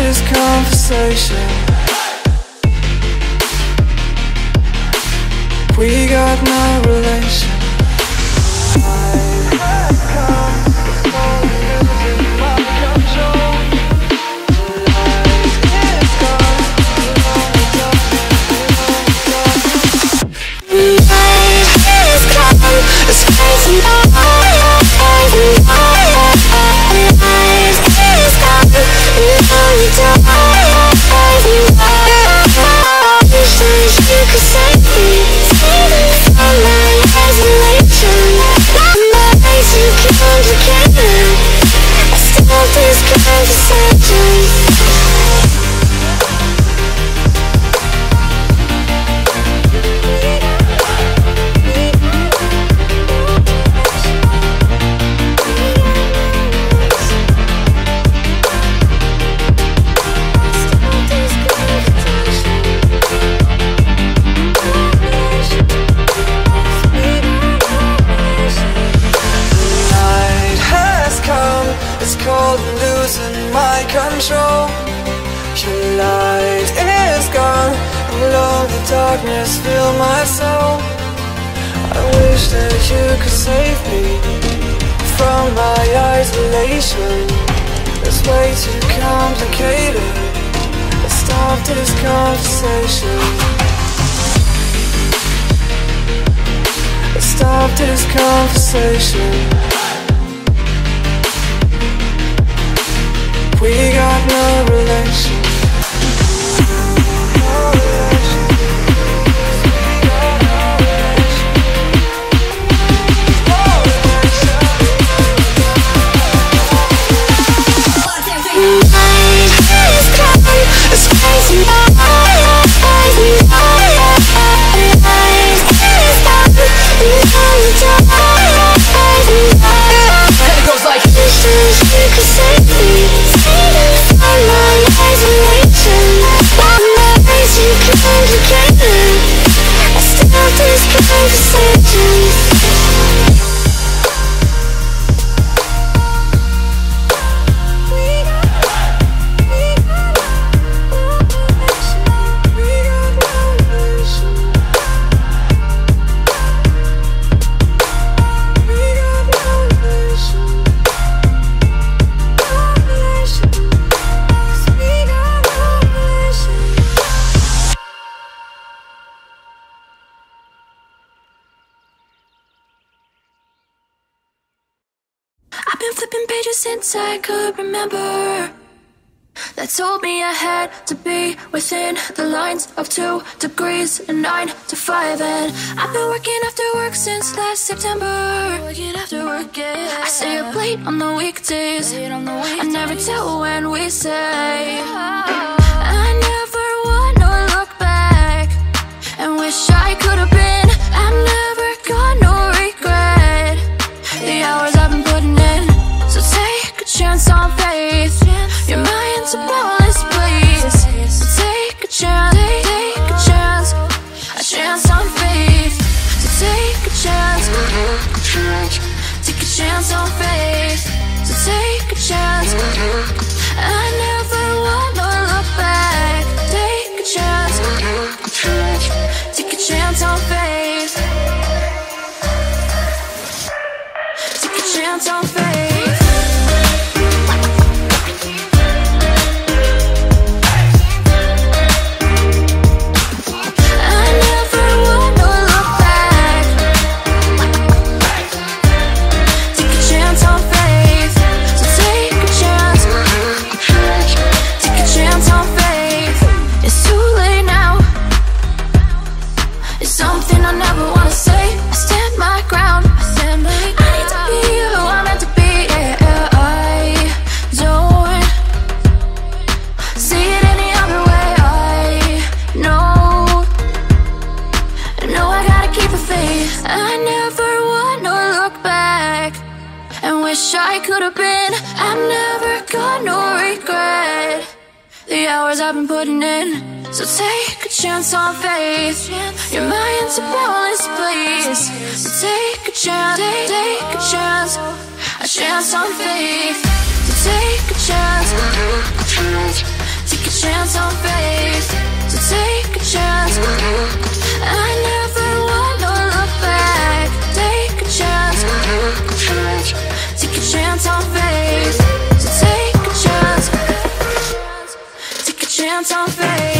This conversation. We got no relation. Darkness fill my soul. I wish that you could save me From my isolation. It's way too complicated Let's stop this conversation. Let's stop this conversation flipping pages since I could remember. That told me I had to be within the lines of two degrees and nine to five. And I've been working after work since last September. Working after work, yeah. I stay up late on the weekdays. I never tell when we say. I never wanna look back and wish I could track Take a chance on faith. So take a chance. I never wanna look back. Take a chance. Take a chance on faith. Take a chance on faith. Hours I've been putting in. So take a chance on faith. Your mind's a boundless place. So take a chance, take, a chance, a chance on faith. So take a chance, take a chance on faith. So take a chance. I never want to look back. Take a chance, take a chance on faith. Chance on faith.